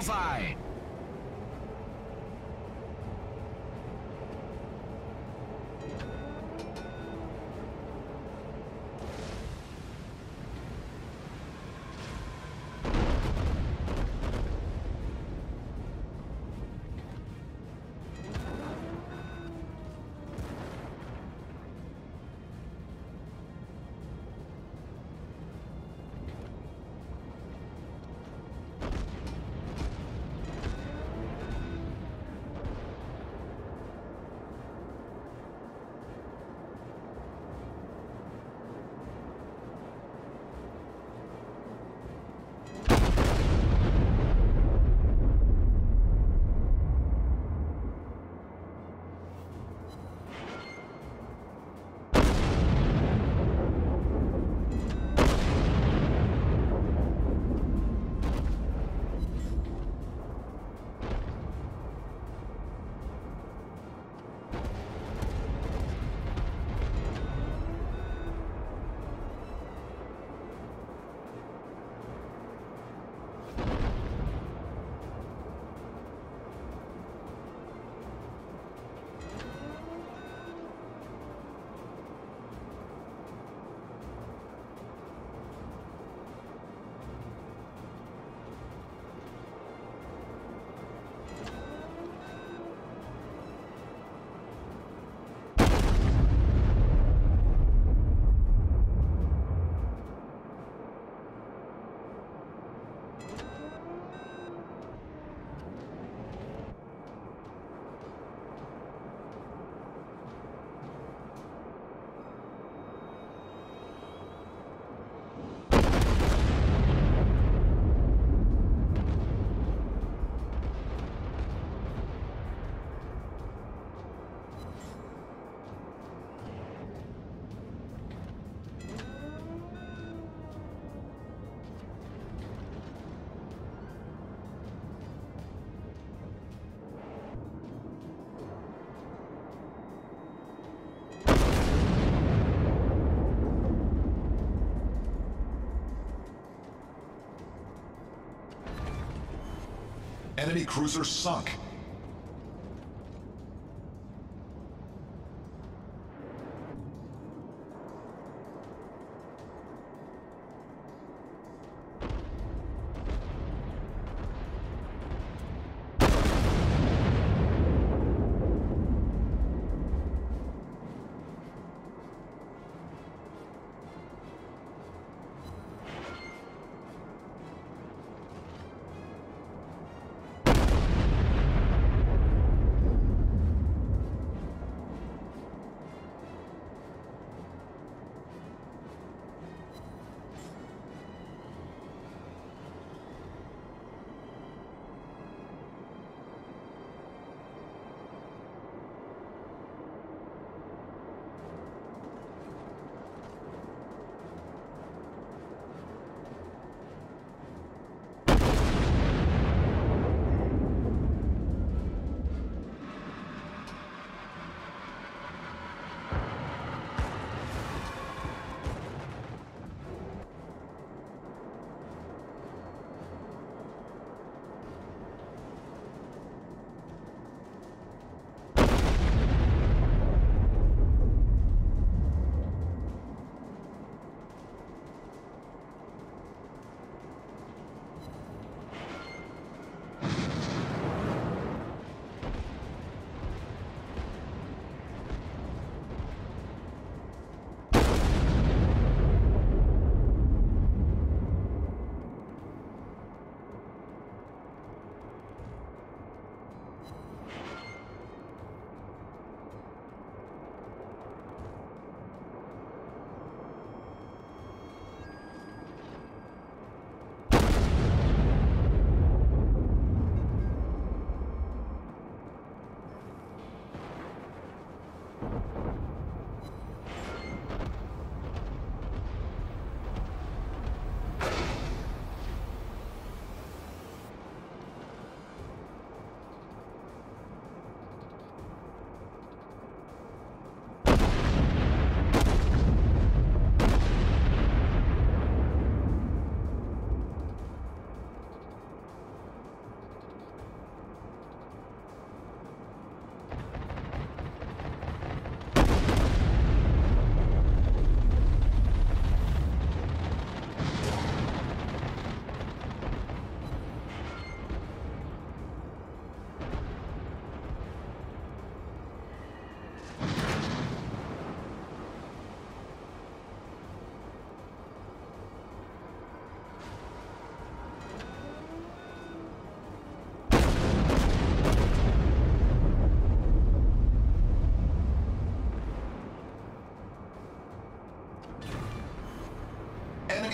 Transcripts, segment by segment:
Bullseye! Enemy cruiser sunk.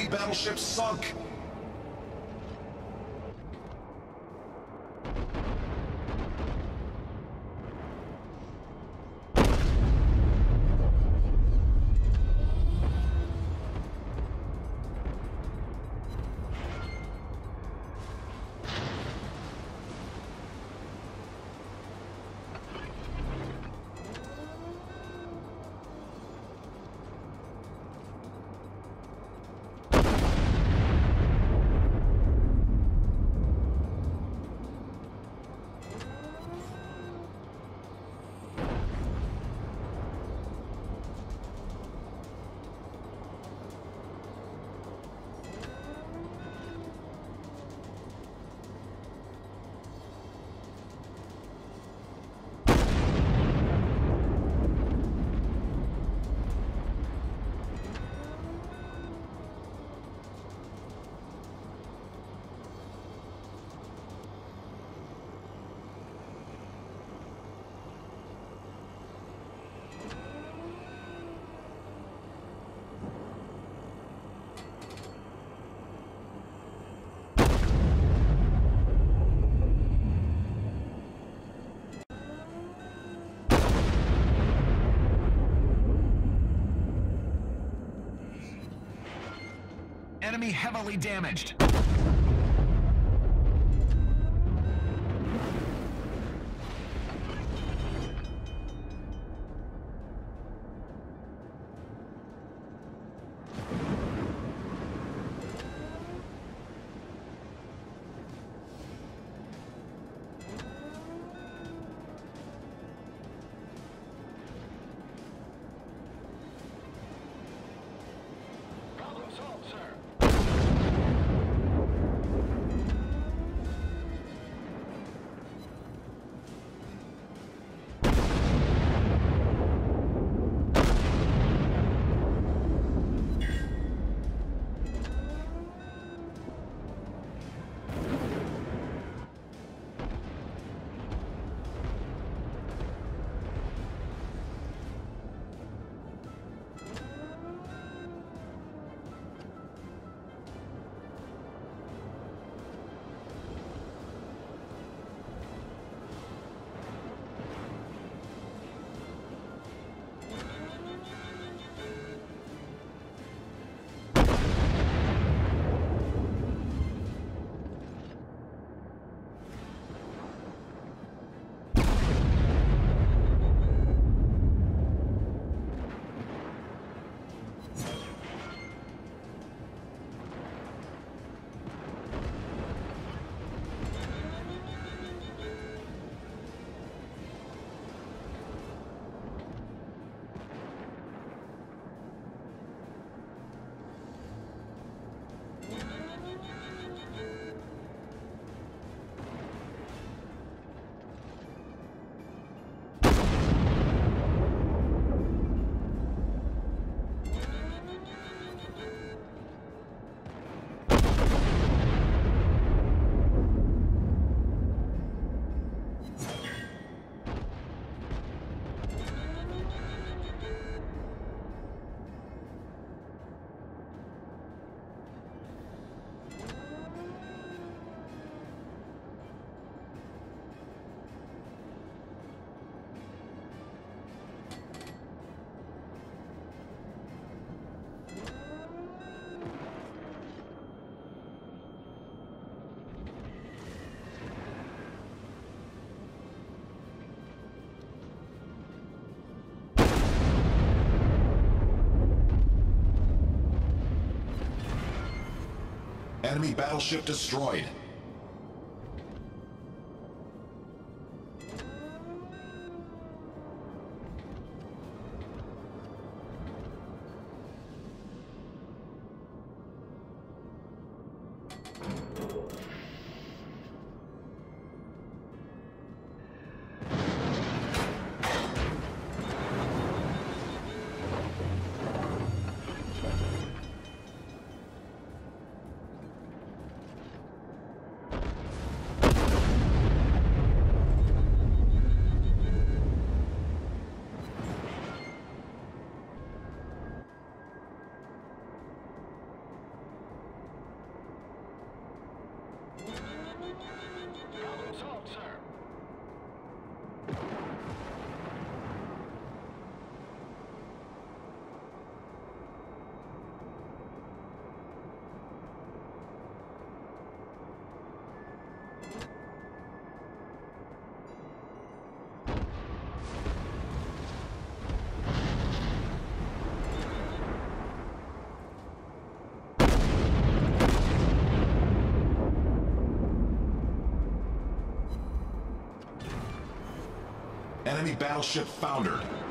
Enemy battleship sunk! Enemy heavily damaged. Enemy battleship destroyed. Enemy battleship foundered.